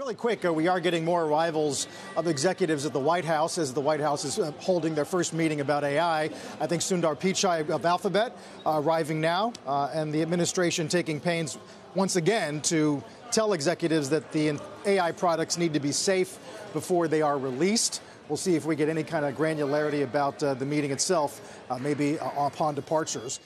Really quick, uh, we are getting more arrivals of executives at the White House as the White House is uh, holding their first meeting about AI. I think Sundar Pichai of Alphabet uh, arriving now, uh, and the administration taking pains once again to tell executives that the uh, AI products need to be safe before they are released. We'll see if we get any kind of granularity about uh, the meeting itself, maybe upon departures.